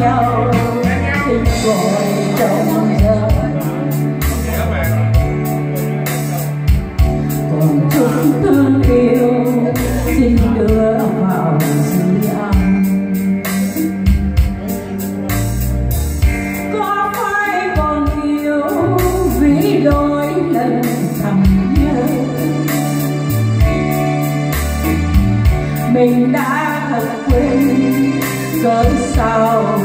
nhau. Tình gọi trong giờ còn chúng thương yêu, xin đưa vào dưới âm có phải còn yêu vì đôi lần thầm nhớ? Mình đã thật quên cớ sao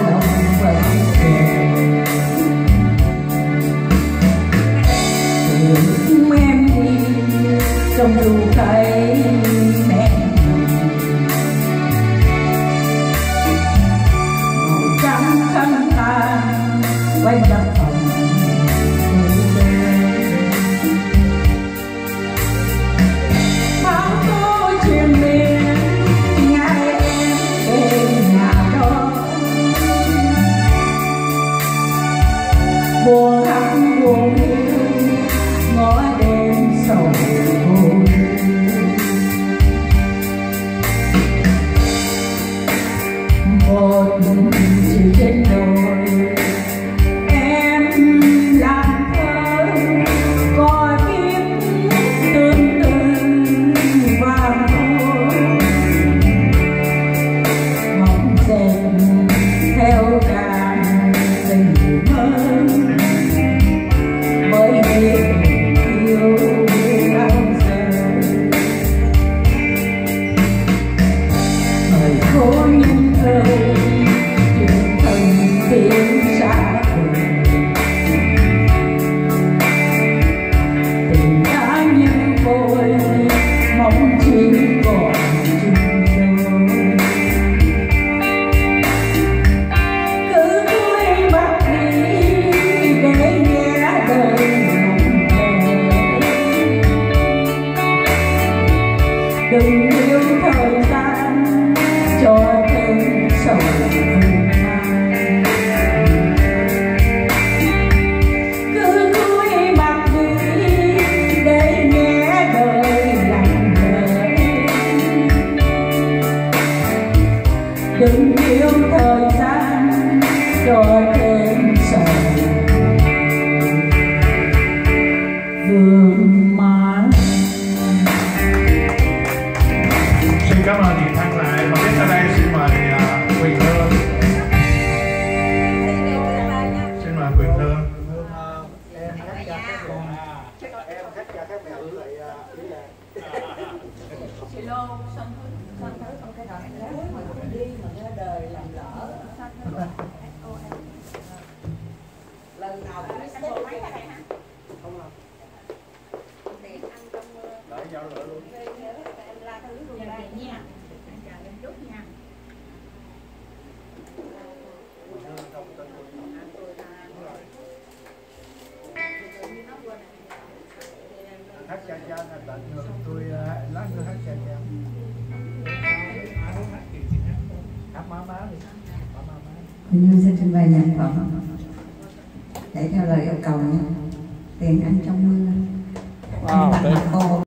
trong dù đừng yêu thời gian cho lần nào cũng xếp cái không nào tiền ăn trong mưa đợi giao lửa luôn em la thứ luôn đây nha chờ em chút nha. Hát cha cha là tận người tôi à, lát nữa hát cha cha. Hát má má đi. Má má má Huỳnh Hương xin trình bày nhạc phẩm để theo lời yêu cầu nha tiền ăn trong mưa Wow, tặng đấy. cô